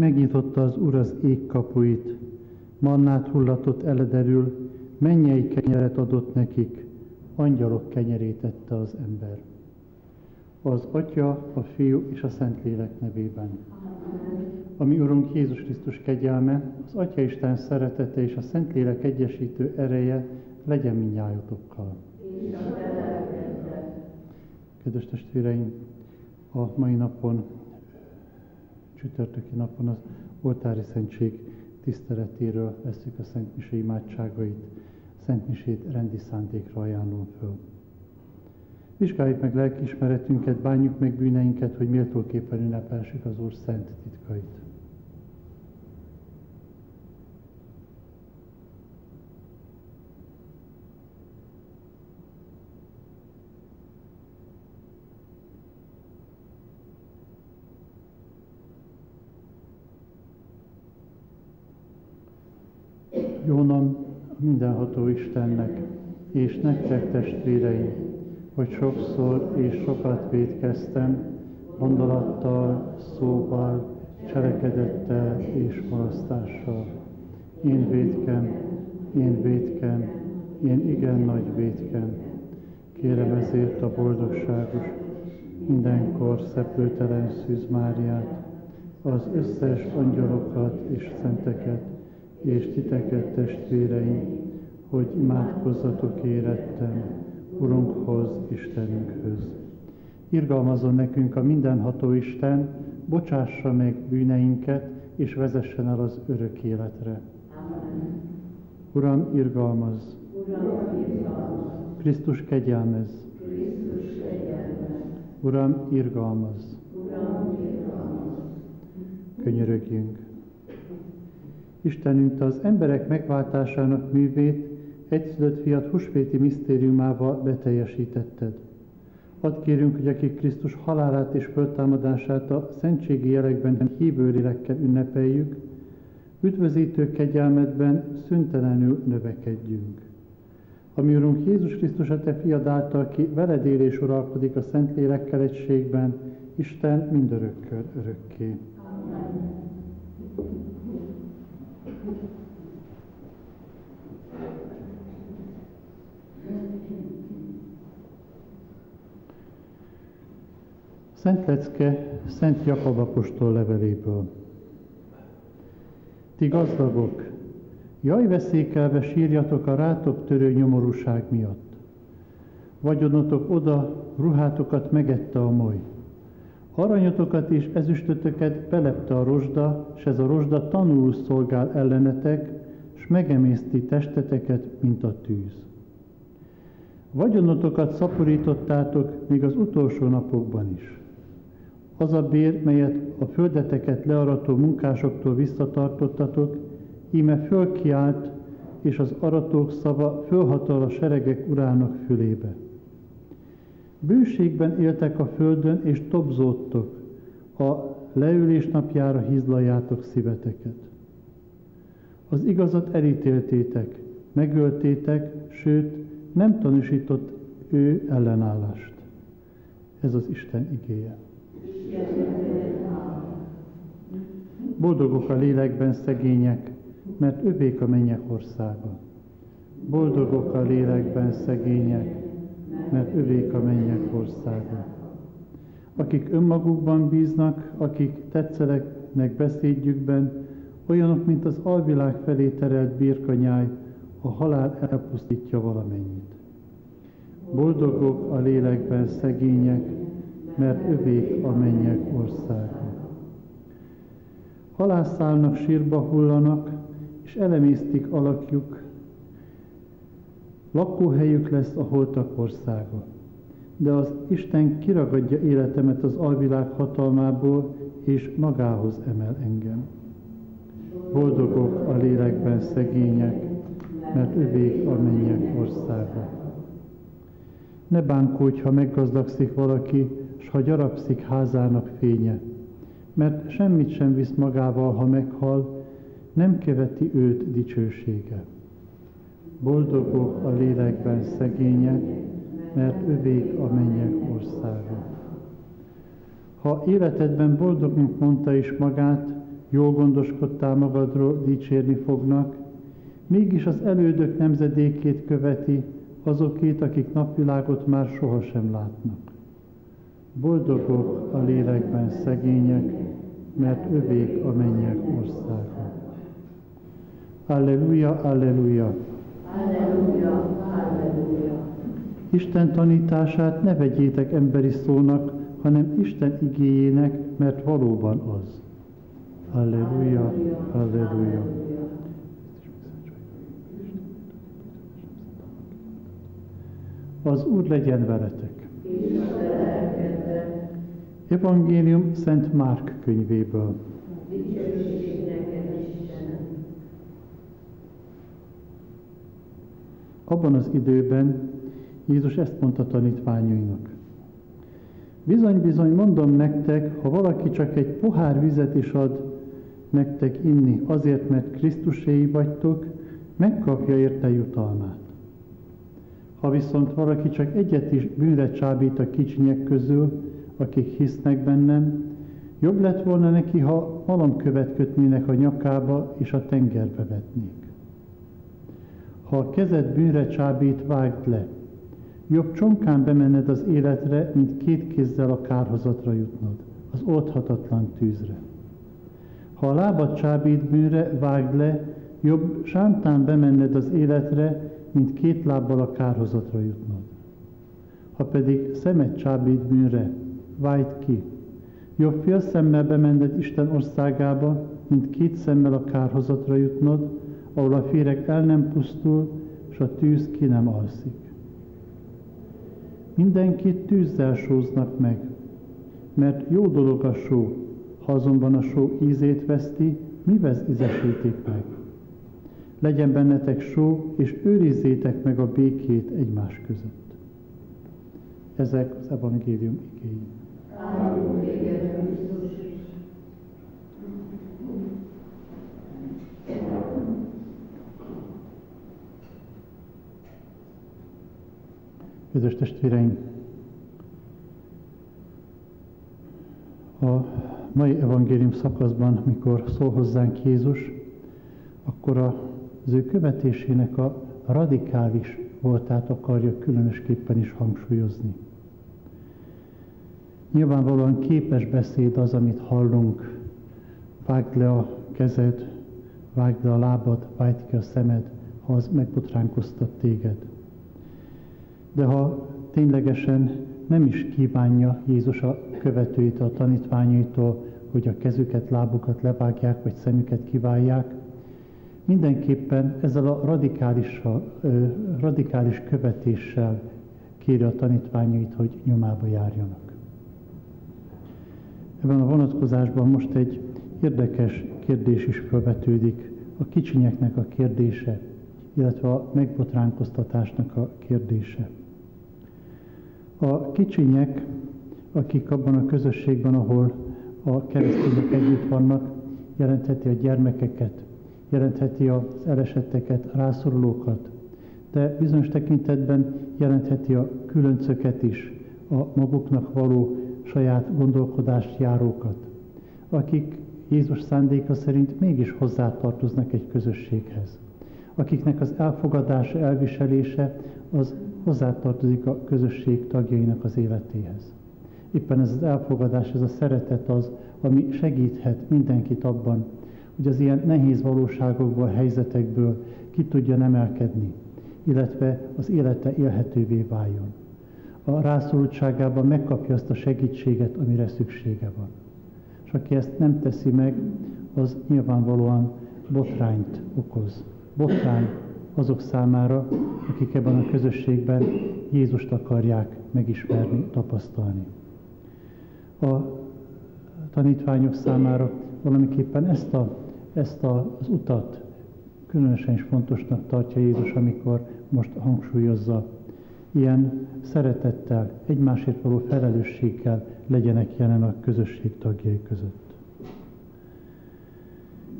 megnyitotta az Úr az ég kapuit, mannát hullatott elederül, mennyei kenyeret adott nekik, angyalok kenyerét ette az ember. Az Atya, a Fiú és a Szentlélek nevében. A mi Urunk Jézus Krisztus kegyelme, az Atya Isten szeretete és a Szentlélek egyesítő ereje legyen minnyájotokkal. Kedves testvéreim, a mai napon, csütörtöki napon az oltári szentség tiszteletéről veszük a Szent Mise imádságait. Szent Misét rendi szándékra ajánlom föl. Vizsgáljuk meg lelkiismeretünket, bánjuk meg bűneinket, hogy méltóképpen ünnepelsük az Úr szent titkait. Jónom mindenható Istennek, és nektek testvéreim, hogy sokszor és sokat védkeztem, gondolattal, szóval, cselekedettel és mulasztással. Én védkem, én védkem, én igen nagy védkem. Kérem ezért a boldogságos, mindenkor szeplőtelen Szűz Máriát, az összes angyalokat és szenteket, és titeket, testvéreim, hogy imádkozzatok érettem Urunkhoz, Istenünkhöz. Irgalmazon nekünk a mindenható Isten, bocsássa meg bűneinket, és vezessen el az örök életre. Amen. Uram, irgalmaz! Uram, irgalmaz. Krisztus kegyelmez! Krisztus kegyelmez! Uram, irgalmaz! Uram, irgalmaz! Könyörögjünk! Istenünk az emberek megváltásának művét egyszülött fiat husvéti misztériumával beteljesítetted. Add kérünk, hogy akik Krisztus halálát és föltámadását a szentségi jelekben hívő lélekkel ünnepeljük, üdvözítő kegyelmedben szüntelenül növekedjünk. Ami Urunk Jézus Krisztus a Te fiad által ki veled él és uralkodik a Szentlélekkel egységben, Isten mindörökkör örökké. Amen. Szent Lecke, Szent Jakab apostol leveléből. Ti gazdagok, jaj veszékelve sírjatok a rátok törő nyomorúság miatt. Vagyonotok oda, ruhátokat megette a moly. Aranyotokat és ezüstötöket belepte a rozsda, s ez a rozsda tanul szolgál ellenetek, s megemészti testeteket, mint a tűz. Vagyonotokat szaporítottátok még az utolsó napokban is. Az a bér, melyet a földeteket learató munkásoktól visszatartottatok, íme fölkiált, és az aratók szava fölhatol a seregek urának fülébe. Bőségben éltek a földön, és tobzódtok, a leülés napjára hízlaljátok szíveteket. Az igazat elítéltétek, megöltétek, sőt, nem tanúsított ő ellenállást. Ez az Isten igéje. Boldogok a lélekben szegények, mert övék a mennyek országa. Boldogok a lélekben szegények, mert övék a mennyek országa. Akik önmagukban bíznak, akik tetszeleknek beszédjükben, olyanok, mint az alvilág felé terelt birkanyáj, a halál elpusztítja valamennyit. Boldogok a lélekben szegények, mert övék a mennyek országa. Halászálnak sírba hullanak, és elemésztik alakjuk, lakóhelyük lesz a holtak országa. De az Isten kiragadja életemet az alvilág hatalmából, és magához emel engem. Boldogok a lélekben szegények, mert övék a mennyek országa. Ne bánkódj, ha meggazdagszik valaki, s ha gyarapszik házának fénye, mert semmit sem visz magával, ha meghal, nem keveti őt dicsősége. Boldogok a lélekben szegények, mert övék a mennyek országa. Ha életedben boldognak mondta is magát, jól gondoskodtál magadról, dicsérni fognak, mégis az elődök nemzedékét követi azokét, akik napvilágot már sohasem látnak. Boldogok a lélekben szegények, mert övék a mennyek országa. Alleluja, alleluja! Alleluja, alleluja! Isten tanítását ne vegyétek emberi szónak, hanem Isten igéjének, mert valóban az. Alleluja, alleluja! Az Úr legyen veletek! Evangélium Szent Márk könyvéből. Abban az időben Jézus ezt mondta tanítványainak. Bizony-bizony mondom nektek, ha valaki csak egy pohár vizet is ad nektek inni azért, mert Krisztuséi vagytok, megkapja érte jutalmát. Ha viszont valaki csak egyet is bűnre csábít a kicsinyek közül, akik hisznek bennem, jobb lett volna neki, ha malomkövet kötnének a nyakába és a tengerbe vetnék. Ha a kezed bűnre csábít, vágd le. Jobb csonkán bemenned az életre, mint két kézzel a kárhozatra jutnod, az oldhatatlan tűzre. Ha a lábad csábít bűnre, vágd le, jobb sántán bemenned az életre, mint két lábbal a kárhozatra jutnod. Ha pedig szemet csábít bűnre, vájt ki. Jobb fél szemmel bemenned Isten országába, mint két szemmel a kárhozatra jutnod, ahol a féreg el nem pusztul, és a tűz ki nem alszik. Mindenkit tűzzel sóznak meg, mert jó dolog a só, ha azonban a só ízét veszti, mivel ízesítik meg? Legyen bennetek só, és őrizzétek meg a békét egymás között. Ezek az evangélium igény. Kedves testvéreim, a mai evangélium szakaszban, mikor szól hozzánk Jézus, akkor az ő követésének a radikális voltát akarja különösképpen is hangsúlyozni. Nyilvánvalóan képes beszéd az, amit hallunk. Vágd le a kezed, vágd le a lábad, vágd ki a szemed, ha az megbotránkoztat téged. De ha ténylegesen nem is kívánja Jézus a követőit, a tanítványaitól, hogy a kezüket, lábukat levágják, vagy szemüket kiválják, mindenképpen ezzel a radikális, radikális követéssel kéri a tanítványait, hogy nyomába járjanak. Ebben a vonatkozásban most egy érdekes kérdés is felvetődik, a kicsinyeknek a kérdése, illetve a megbotránkoztatásnak a kérdése. A kicsinyek, akik abban a közösségben, ahol a keresztények együtt vannak, jelentheti a gyermekeket, jelentheti az elesetteket, rászorulókat, de bizonyos tekintetben jelentheti a különcöket is, a maguknak való saját gondolkodást járókat, akik Jézus szándéka szerint mégis hozzátartoznak egy közösséghez, akiknek az elfogadása, elviselése az hozzátartozik a közösség tagjainak az életéhez. Éppen ez az elfogadás, ez a szeretet az, ami segíthet mindenkit abban, hogy az ilyen nehéz valóságokból, helyzetekből ki tudjon emelkedni, illetve az élete élhetővé váljon a rászorultságában megkapja azt a segítséget, amire szüksége van. És aki ezt nem teszi meg, az nyilvánvalóan botrányt okoz. Botrány azok számára, akik ebben a közösségben Jézust akarják megismerni, tapasztalni. A tanítványok számára valamiképpen ezt, a, ezt a, az utat különösen is fontosnak tartja Jézus, amikor most hangsúlyozza ilyen szeretettel, egymásért való felelősséggel legyenek jelen a közösség tagjai között.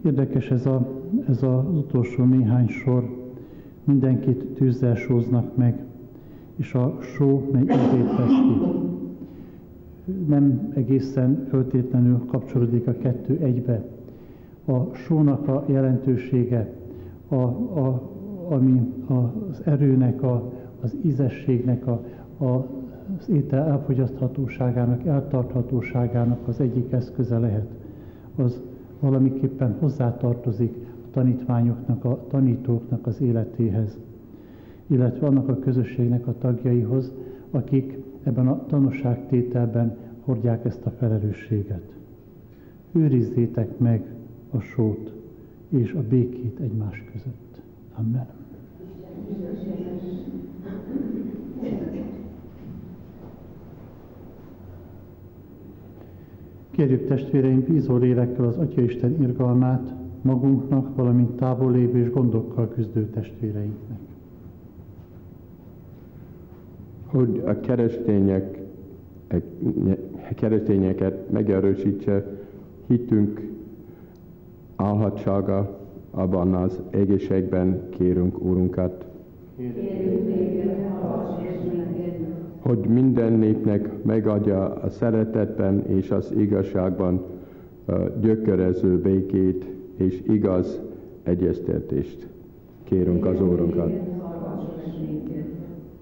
Érdekes ez, a, ez az utolsó néhány sor, mindenkit tűzzel sóznak meg, és a só ízét veszti. Nem egészen föltétlenül kapcsolódik a kettő egybe, a sónak a jelentősége, a, a, ami az erőnek, a, az ízességnek, a, a, az étel elfogyaszthatóságának, eltarthatóságának az egyik eszköze lehet. Az valamiképpen hozzátartozik a tanítványoknak, a tanítóknak az életéhez, illetve annak a közösségnek a tagjaihoz, akik ebben a tanúságtételben hordják ezt a felelősséget. Őrizzétek meg a sót és a békét egymás között. Amen. Kérjük testvéreim bízó lélekkel az Atyaisten irgalmát magunknak, valamint távol lévő és gondokkal küzdő testvéreinknek. Hogy a keresztények, a keresztényeket megerősítse hitünk álhatsága abban az egészségben kérünk Úrunkat. Hogy minden népnek megadja a szeretetben és az igazságban gyökerező békét és igaz egyeztetést. Kérünk az Úrunkat.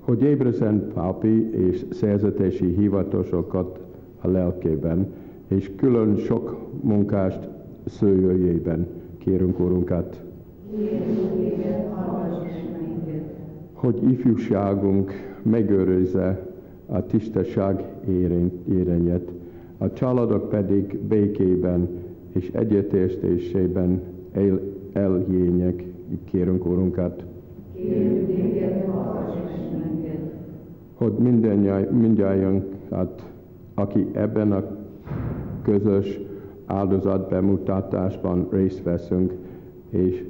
Hogy ébrezen pápi és szerzetesi hivatosokat a lelkében, és külön sok munkást szőjöjében kérünk Úrunkat. Hogy ifjúságunk megőrizze a tisztaság érenyet, a családok pedig békében és egyetértésében el, eljények, kérünk Úrunkat. hogy minden, mindjárt, aki ebben a közös áldozat bemutatásban részt veszünk, és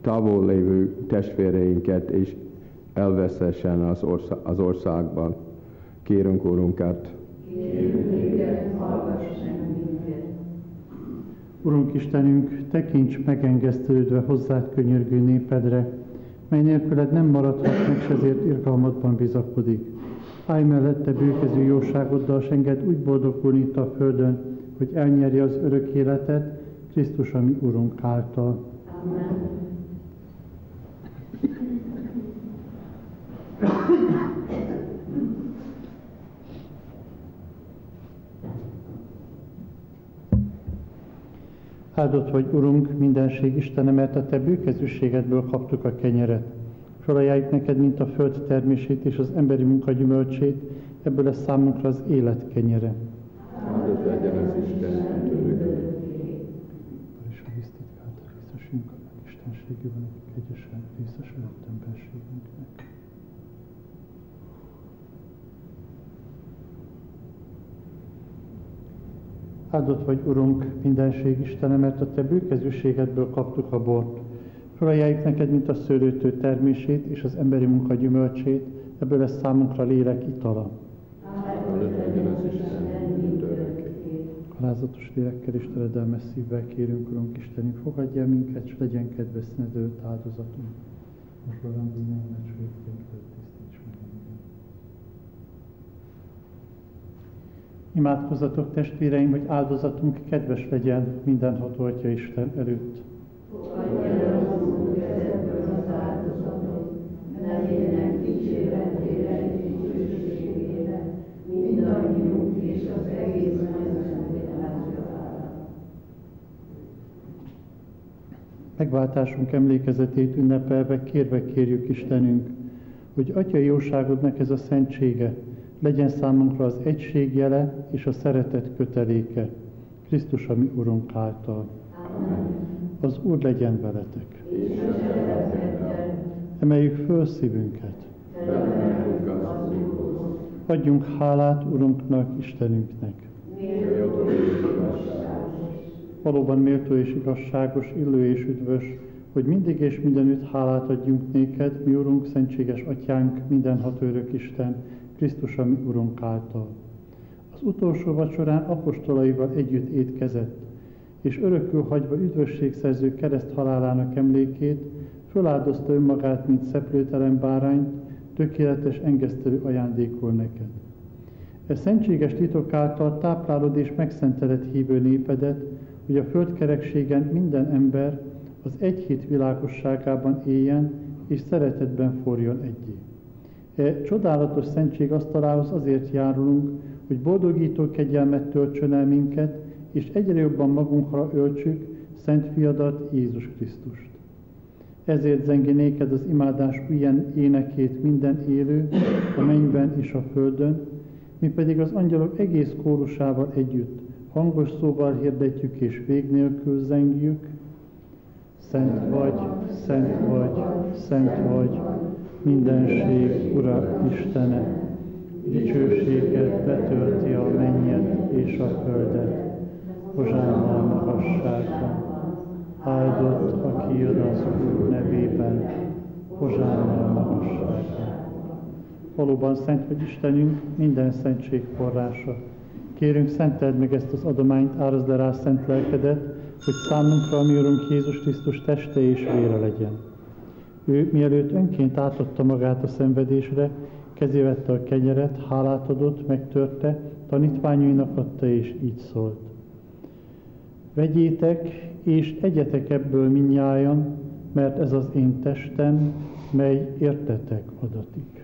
távol lévő testvéreinket is elveszesen az, ország, az országban. Kérünk Urunkat. Urunk Istenünk, tekints megengesztődve hozzád könyörgő népedre, mely nélküled nem maradhat meg, s ezért irgalmatban bizakodik. Állj mellette bőkező jóságoddal, s enged úgy boldogulni itt a földön, hogy elnyerje az örök életet Krisztus, ami Urunk által. Amen. Áldott vagy, Urunk, mindenség Istene, mert a Te bőkezűségedből kaptuk a kenyeret. Felajánljuk neked, mint a föld termését és az emberi munka gyümölcsét, ebből lesz számunkra az élet kenyere. Áldott legyen az Isten, És a részesünk a Istenségében, akik egyesen részesülött emberségünknek. Áldott vagy, Urunk, mindenség Istene, mert a Te bőkezűségedből kaptuk a bort. Felajánljuk neked, mint a szőlőtő termését és az emberi munka gyümölcsét, ebből lesz számunkra lélek itala. Alázatos lélekkel és teledelmes szívvel kérünk, Urunk Istenünk, fogadja minket, és legyen kedves áldozatunk. Most valami bűneimet, tisztíts meg Imádkozzatok testvéreim, hogy áldozatunk kedves legyen mindenható Atya Isten előtt. Megváltásunk emlékezetét ünnepelve kérve kérjük Istenünk, hogy Atya jóságodnak ez a szentsége legyen számunkra az egység jele és a szeretet köteléke, Krisztus, ami Urunk által. Amen. Az Úr legyen veletek. Emeljük föl szívünket. Adjunk hálát Urunknak, Istenünknek. Valóban méltó és igazságos, illő és üdvös, hogy mindig és mindenütt hálát adjunk néked, mi Urunk, Szentséges Atyánk, mindenható örök Isten, Krisztus, ami Urunk által. Az utolsó vacsorán apostolaival együtt étkezett, és örökül hagyva üdvösségszerző kereszt halálának emlékét, föláldozta önmagát, mint szeplőtelen bárányt, tökéletes engesztelő ajándékol neked. E szentséges titok által táplálod és megszenteled hívő népedet, hogy a földkerekségen minden ember az egy hit világosságában éljen, és szeretetben forjon egyé. E csodálatos szentség asztalához azért járulunk, hogy boldogító kegyelmet töltsön el minket, és egyre jobban magunkra öltsük Szent Fiadat, Jézus Krisztust. Ezért zengi néked az imádás ilyen énekét minden élő, a mennyben és a földön, mi pedig az angyalok egész kórusával együtt hangos szóval hirdetjük és vég nélkül zengjük. Szent vagy, szent vagy, szent vagy, mindenség Ura Istene, dicsőséget betölti a mennyet és a földet. Hozsánna magasságban, áldott, aki jön az Úr nevében, Hozsánna magasságban. Valóban szent vagy Istenünk, minden szentség forrása. Kérünk, szenteld meg ezt az adományt, árazd le rá szent lelkedet, hogy számunkra, ami Urunk Jézus Krisztus teste és vére legyen. Ő, mielőtt önként átadta magát a szenvedésre, kezé vette a kenyeret, hálát adott, megtörte, tanítványainak adta, és így szólt. Vegyétek, és egyetek ebből minnyájan, mert ez az én testem, mely értetek adatik.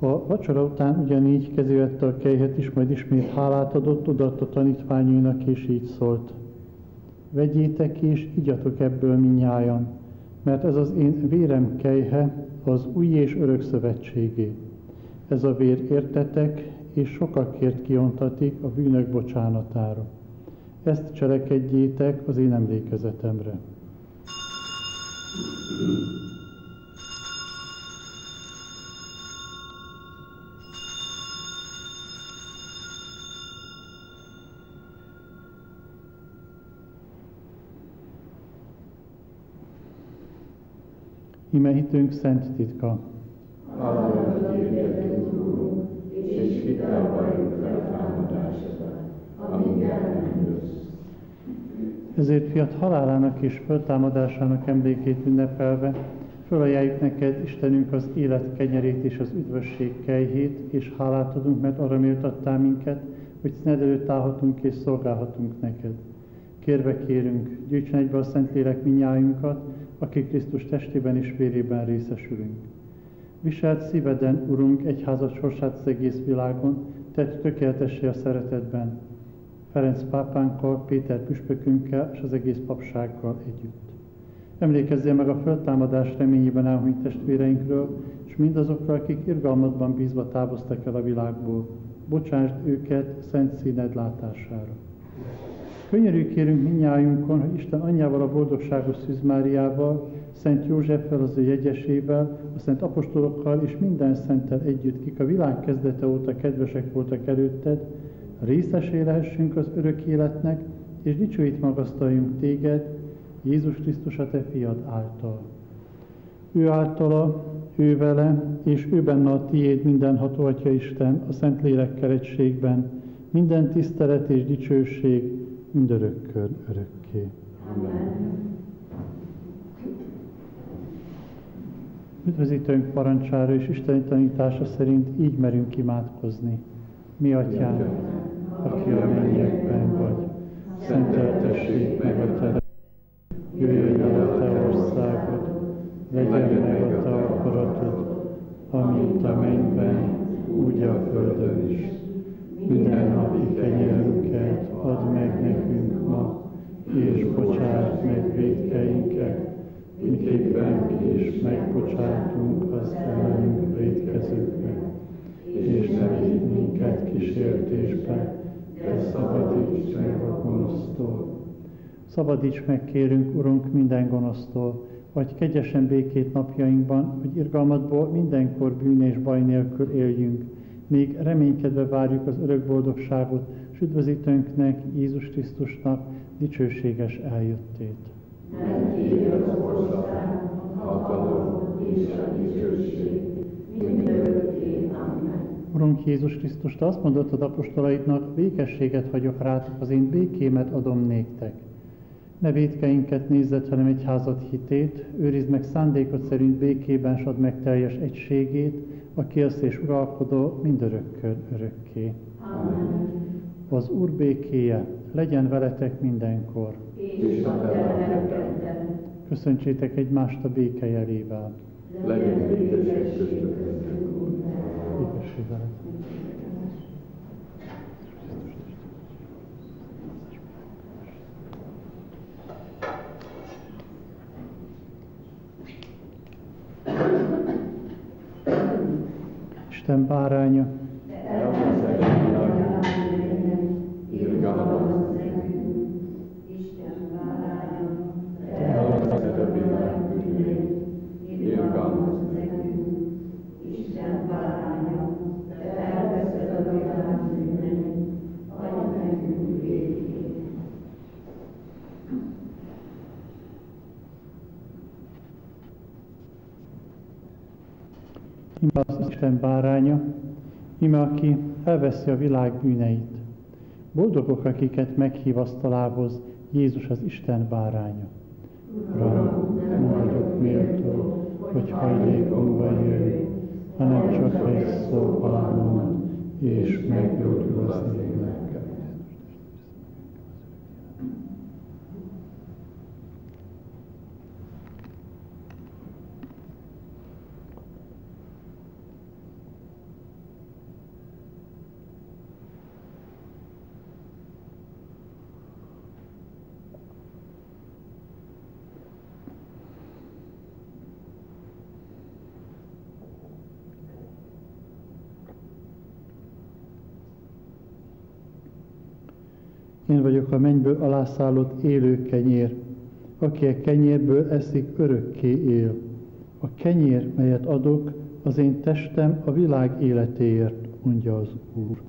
A vacsora után ugyanígy kezévette a kejhet is, majd ismét hálát adott, odaadta a tanítványainak, és így szólt. Vegyétek és igyatok ebből minnyájan, mert ez az én vérem kejhe, az új és örök szövetségé. Ez a vér értetek, és sokakért kiontatik a bűnök bocsánatára. Ezt cselekedjétek az én emlékezetemre. Ime hitünk szent titka. Ezért fiat halálának és föltámadásának emlékét ünnepelve, fölajánljuk neked, Istenünk, az élet kenyerét és az üdvösség kejhét, és hálát adunk, mert arra méltattál minket, hogy színed előtt állhatunk és szolgálhatunk neked. Kérve kérünk, gyűjtsen egybe a Szentlélek minnyájunkat, akik Krisztus testében és vérében részesülünk. Viselt szíveden, Urunk, egyházat sorsát az egész világon, tett tökéletessé a szeretetben, Ferenc pápánkkal, Péter püspökünkkel és az egész papsággal együtt. Emlékezzél meg a föltámadás reményében elhunyt testvéreinkről, és mindazokról, akik irgalmatban bízva távoztak el a világból. Bocsásd őket szent színed látására. Könyörű kérünk minnyájunkon, hogy Isten anyjával, a boldogságos Szűz Máriával, Szent Józseffel, az ő jegyesével, a szent apostolokkal és minden szenttel együtt, kik a világ kezdete óta kedvesek voltak előtted, részesé lehessünk az örök életnek, és dicsőít magasztaljunk téged, Jézus Krisztus a te fiad által. Ő általa, ő vele, és ő benne a tiéd mindenható Atya Isten, a Szent Lélekkel egységben, minden tisztelet és dicsőség, mindörökkön örökké. Amen. Üdvözítőnk parancsára és Isten tanítása szerint így merünk imádkozni. Mi atyánk, aki a mennyekben vagy, szenteltessék meg a te jöjjön el a te országod, legyen meg a te akaratod, amint a mennyben, úgy a földön is. Minden napi kenyerünket add meg nekünk ma, és bocsáss meg védkeinket, miképpen is megbocsátunk az ellenünk védkezőknek. És ne vigy minket kísértésbe, de szabadíts meg a gonosztól. Szabadíts meg, kérünk, Urunk, minden gonosztól, vagy kegyesen békét napjainkban, hogy irgalmatból mindenkor bűn és baj nélkül éljünk, még reménykedve várjuk az örök boldogságot, s üdvözítőnknek, Jézus Krisztusnak dicsőséges eljöttét. Neki az ország, hatalom és a dicsőség, mindörökké. Amen. Urunk Jézus Krisztus, te azt mondottad apostolaidnak, békességet hagyok rátok, az én békémet adom néktek. Ne védkeinket nézed, hanem egy házat hitét, őrizd meg szándékot szerint békében, s add meg teljes egységét, aki élsz és uralkodó mindörökkön örökké. Amen. Az Úr békéje legyen veletek mindenkor. És. Köszöntsétek egymást a béke jelével. Legyen békesség köztöttünk. Békesség veletek. Isten báránya, Isten báránya, a bűnét. Irgalmas, nekünk. Isten báránya, te elveszed a világ bűneit, adj nekünk békét. ime az Isten báránya, ime aki elveszi a világ bűneit. Boldogok, akiket meghív asztalához Jézus az Isten báránya. Uram, nem vagyok méltó, hogy hajlékomba jöjj, hanem csak egy szóval mond, és meggyógyul az Én vagyok a mennyből alászállott élő kenyér. Aki a kenyérből eszik, örökké él. A kenyér, melyet adok, az én testem a világ életéért, mondja az Úr.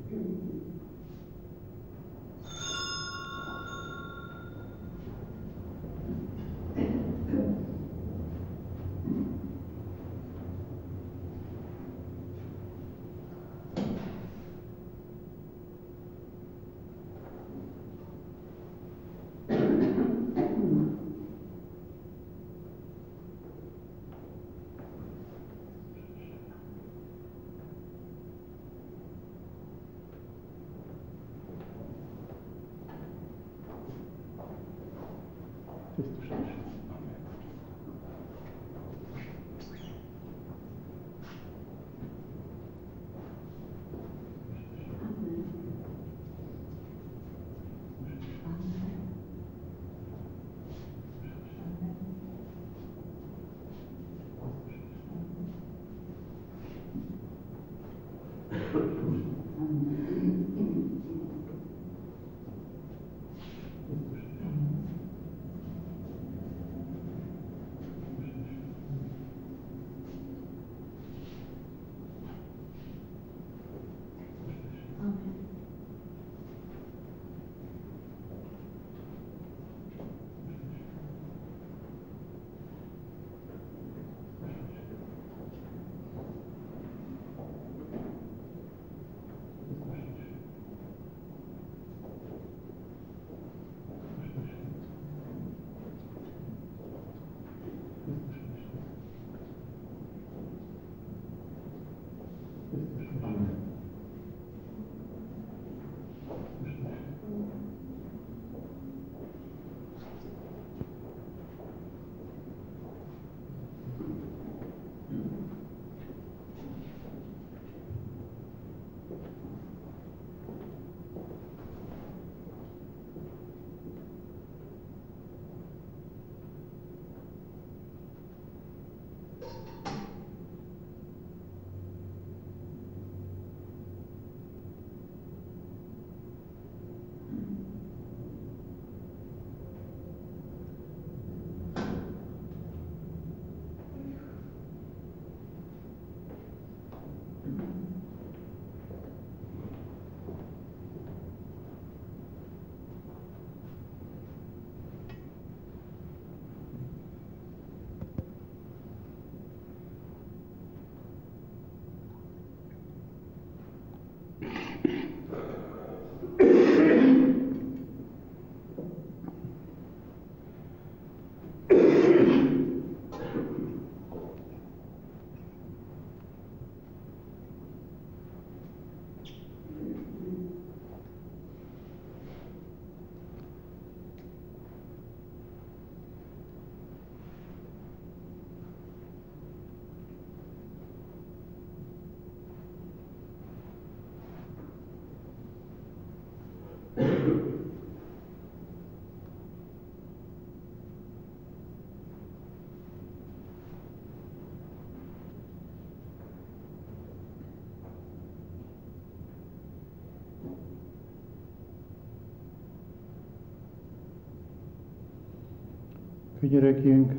Könyörögjünk,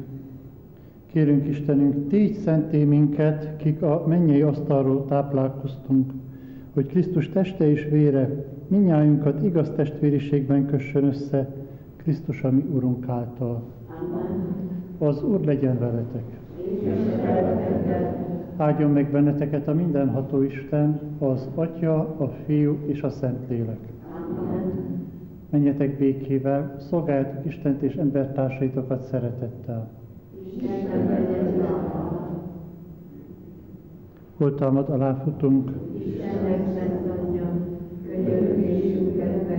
kérünk Istenünk, tégy szenté minket, kik a mennyei asztalról táplálkoztunk, hogy Krisztus teste és vére minnyájunkat igaz testvériségben kössön össze, Krisztus, ami Urunk által. Amen. Az Úr legyen veletek. Áldjon meg benneteket a mindenható Isten, az Atya, a Fiú és a Szentlélek. Menjetek békével, szolgáljátok Istent és embertársaitokat szeretettel. Isten legyen nála. Oltalmat alá futunk, Istennek szent anyja, könyörgésünket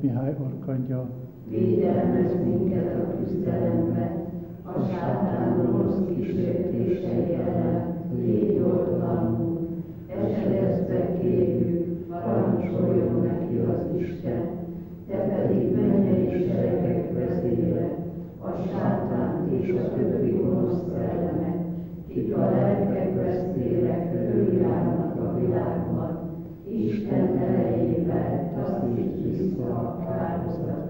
Szent Mihály Arkangyal, Védelmez minket a küzdelemben, a sátán gonosz kísértései absent.